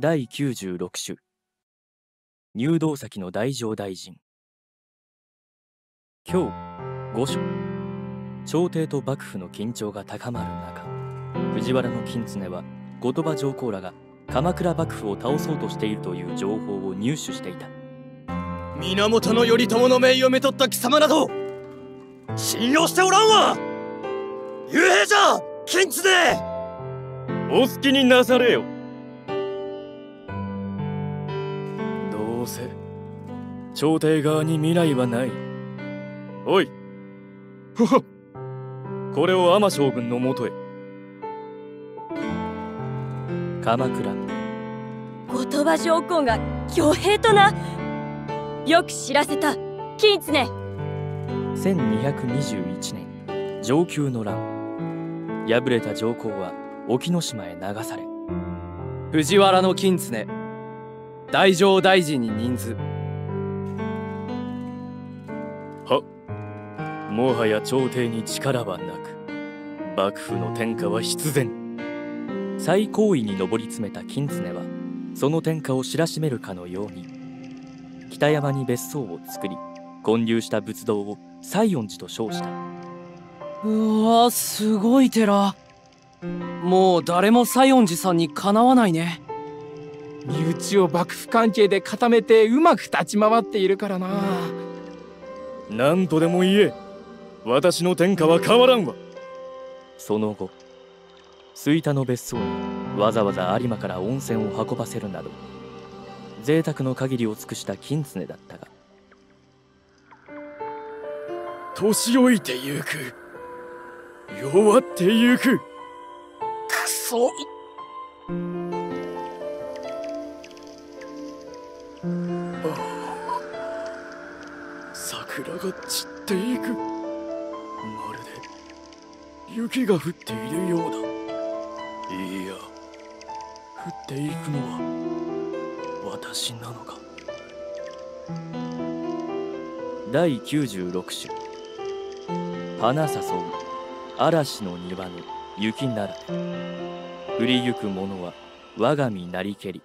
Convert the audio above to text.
第96種入道先の大乗大臣。今日御所。朝廷と幕府の緊張が高まる中藤原の金常は後鳥羽上皇らが鎌倉幕府を倒そうとしているという情報を入手していた。源頼朝の命をめとった貴様など信用しておらんわ。幽閉じゃ金常お好きになされよせ。朝廷側に未来はない。おい。ふふ。これを天将軍のもとへ。鎌倉後鳥羽上皇が挙兵とな。よく知らせた。金常1221年承久の乱。敗れた上皇は沖ノ島へ流され。藤原の金常大乗大臣に任ずはもはや朝廷に力はなく幕府の天下は必然。最高位に上り詰めた金常はその天下を知らしめるかのように北山に別荘を作り建立した仏道を西園寺と称した。うわすごい寺。もう誰も西園寺さんにかなわないね身内を幕府関係で固めてうまく立ち回っているからな。何とでも言え。私の天下は変わらんわ。その後吹田の別荘にわざわざ有馬から温泉を運ばせるなど贅沢の限りを尽くした金常だったが。年老いてゆく。弱ってゆく。くそ桜が散っていく。まるで雪が降っているようだ。いや降っていくのは私なのか。第96種花誘う嵐の庭の雪なら降りゆく者は我が身なりけり。